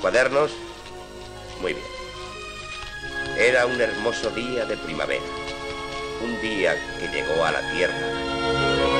cuadernos? Muy bien. Era un hermoso día de primavera, un día que llegó a la tierra.